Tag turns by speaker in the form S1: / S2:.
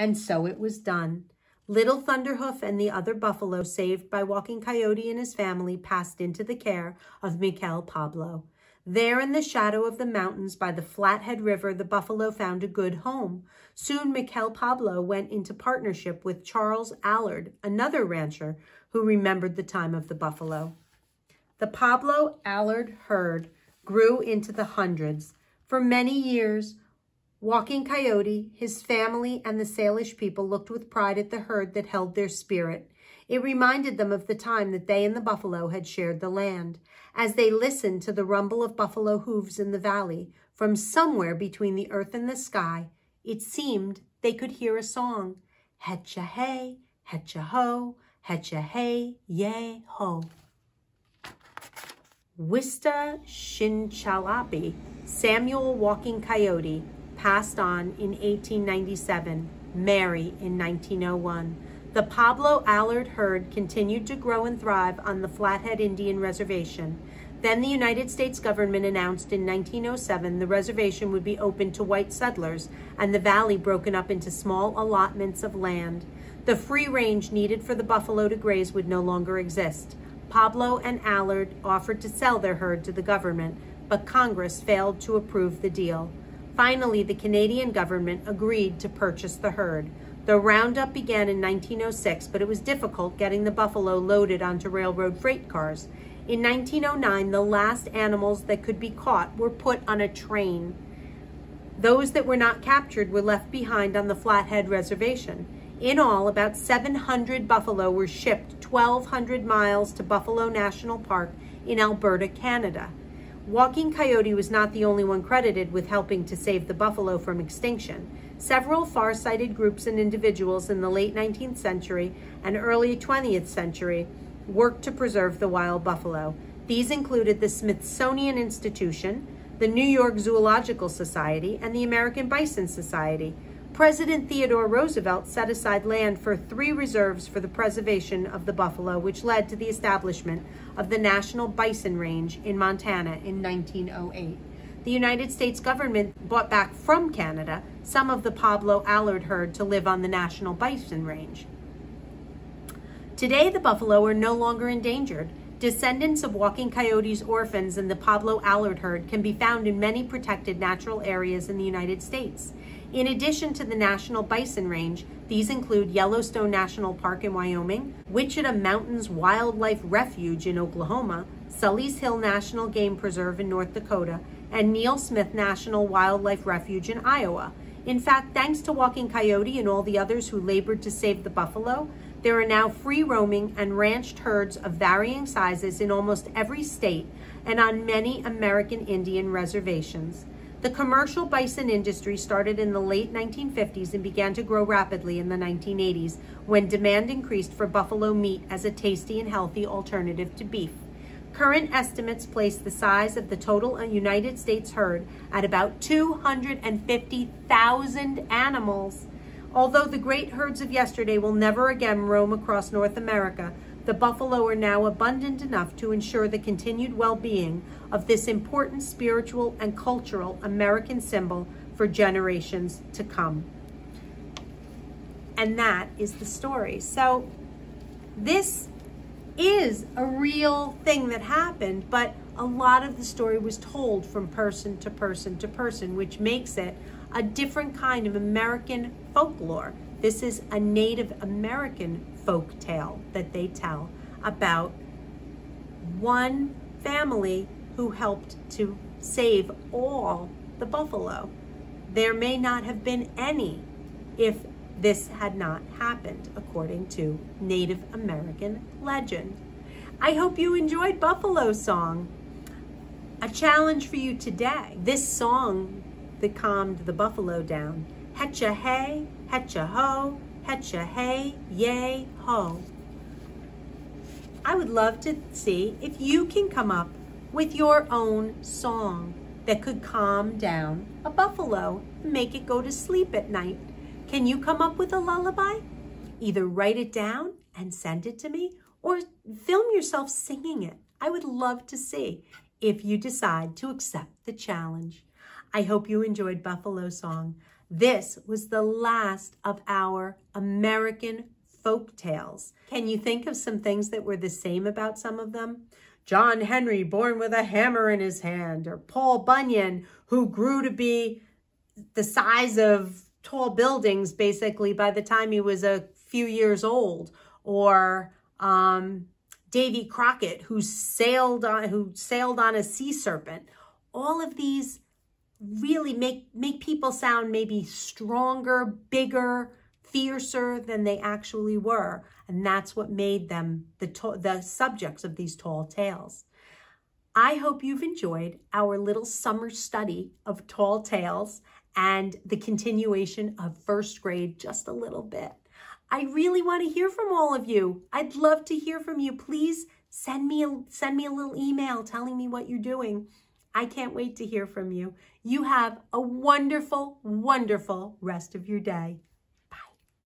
S1: And so it was done. Little Thunderhoof and the other buffalo saved by Walking Coyote and his family passed into the care of Mikel Pablo. There in the shadow of the mountains by the Flathead River, the buffalo found a good home. Soon Mikel Pablo went into partnership with Charles Allard, another rancher who remembered the time of the buffalo. The Pablo Allard herd grew into the hundreds. For many years, Walking Coyote, his family, and the Salish people looked with pride at the herd that held their spirit. It reminded them of the time that they and the buffalo had shared the land. As they listened to the rumble of buffalo hooves in the valley, from somewhere between the earth and the sky, it seemed they could hear a song. Hetcha hey, hetcha ho, hetcha hey, yay ho. Wista Shinchalabi, Samuel Walking Coyote, passed on in 1897, Mary in 1901. The Pablo Allard herd continued to grow and thrive on the Flathead Indian Reservation. Then the United States government announced in 1907 the reservation would be open to white settlers and the valley broken up into small allotments of land. The free range needed for the buffalo to graze would no longer exist. Pablo and Allard offered to sell their herd to the government, but Congress failed to approve the deal. Finally, the Canadian government agreed to purchase the herd. The roundup began in 1906, but it was difficult getting the buffalo loaded onto railroad freight cars. In 1909, the last animals that could be caught were put on a train. Those that were not captured were left behind on the Flathead Reservation. In all, about 700 buffalo were shipped 1,200 miles to Buffalo National Park in Alberta, Canada. Walking Coyote was not the only one credited with helping to save the buffalo from extinction. Several far-sighted groups and individuals in the late 19th century and early 20th century worked to preserve the wild buffalo. These included the Smithsonian Institution, the New York Zoological Society, and the American Bison Society. President Theodore Roosevelt set aside land for three reserves for the preservation of the buffalo, which led to the establishment of the National Bison Range in Montana in 1908. The United States government bought back from Canada some of the Pablo Allard herd to live on the National Bison Range. Today, the buffalo are no longer endangered. Descendants of Walking Coyote's, orphans, and the Pablo Allard herd can be found in many protected natural areas in the United States. In addition to the National Bison Range, these include Yellowstone National Park in Wyoming, Wichita Mountains Wildlife Refuge in Oklahoma, Sully's Hill National Game Preserve in North Dakota, and Neal Smith National Wildlife Refuge in Iowa. In fact, thanks to Walking Coyote and all the others who labored to save the buffalo, there are now free roaming and ranched herds of varying sizes in almost every state and on many American Indian reservations. The commercial bison industry started in the late 1950s and began to grow rapidly in the 1980s when demand increased for buffalo meat as a tasty and healthy alternative to beef. Current estimates place the size of the total uh, United States herd at about 250,000 animals. Although the great herds of yesterday will never again roam across North America, the buffalo are now abundant enough to ensure the continued well-being of this important spiritual and cultural American symbol for generations to come. And that is the story. So this is a real thing that happened, but a lot of the story was told from person to person to person, which makes it a different kind of American folklore. This is a Native American folk tale that they tell about one family who helped to save all the buffalo. There may not have been any if this had not happened, according to Native American legend. I hope you enjoyed Buffalo Song. A challenge for you today. This song that calmed the buffalo down. Hetcha hey, hetcha ho, hetcha hey, yay ho. I would love to see if you can come up with your own song that could calm down a buffalo and make it go to sleep at night. Can you come up with a lullaby? Either write it down and send it to me or film yourself singing it. I would love to see if you decide to accept the challenge. I hope you enjoyed Buffalo Song. This was the last of our American folk tales. Can you think of some things that were the same about some of them? John Henry, born with a hammer in his hand, or Paul Bunyan, who grew to be the size of tall buildings basically by the time he was a few years old, or um, Davy Crockett, who sailed on who sailed on a sea serpent. All of these really make make people sound maybe stronger, bigger, fiercer than they actually were. And that's what made them the, the subjects of these tall tales. I hope you've enjoyed our little summer study of tall tales and the continuation of first grade just a little bit. I really want to hear from all of you. I'd love to hear from you. Please send me a, send me a little email telling me what you're doing. I can't wait to hear from you. You have a wonderful, wonderful rest of your day.